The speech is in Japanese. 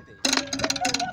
なんて